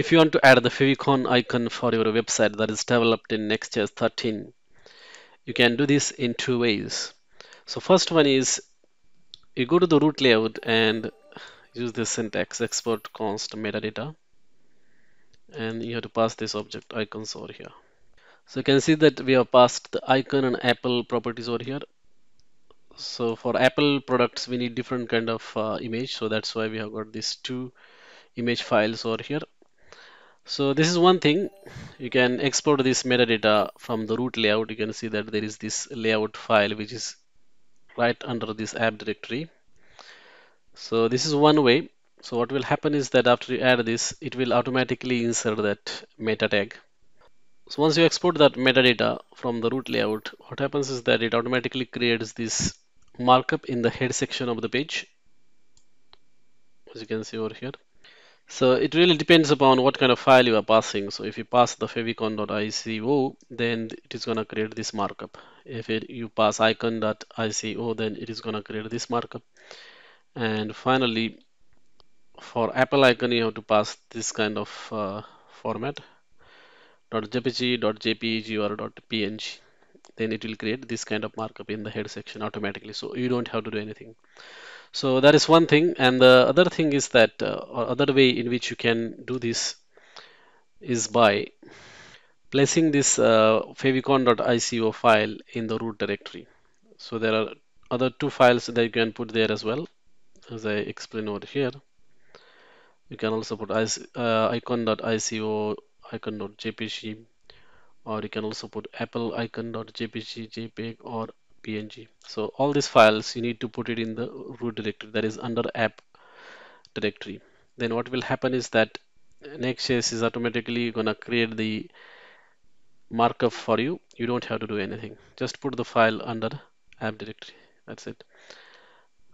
If you want to add the favicon icon for your website that is developed in Next.js 13, you can do this in two ways. So first one is you go to the root layout and use this syntax export const metadata and you have to pass this object icons over here. So you can see that we have passed the icon and Apple properties over here. So for Apple products, we need different kind of uh, image. So that's why we have got these two image files over here. So this is one thing. You can export this metadata from the root layout. You can see that there is this layout file which is right under this app directory. So this is one way. So what will happen is that after you add this, it will automatically insert that meta tag. So once you export that metadata from the root layout, what happens is that it automatically creates this markup in the head section of the page. As you can see over here. So it really depends upon what kind of file you are passing. So if you pass the favicon.ico, then it is going to create this markup. If it, you pass icon.ico, then it is going to create this markup. And finally, for Apple icon, you have to pass this kind of uh, format .jpg, .jpeg or .png. Then it will create this kind of markup in the head section automatically. So you don't have to do anything. So that is one thing. And the other thing is that uh, other way in which you can do this is by placing this uh, favicon.ico file in the root directory. So there are other two files that you can put there as well, as I explain over here. You can also put uh, icon.ico, icon.jpg, or you can also put apple icon.jpg, jpeg, or png. So all these files you need to put it in the root directory that is under app directory. Then what will happen is that Next.js is automatically gonna create the markup for you. You don't have to do anything. Just put the file under app directory. That's it.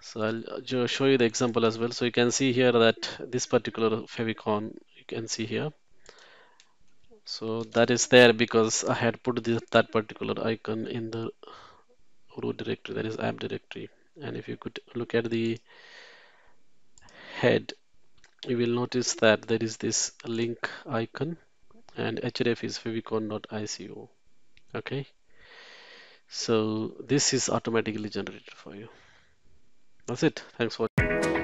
So I'll uh, show you the example as well. So you can see here that this particular favicon you can see here so that is there because I had put this, that particular icon in the root directory that is app directory. And if you could look at the head you will notice that there is this link icon and href is favicon.ico okay? So this is automatically generated for you. That's it. Thanks for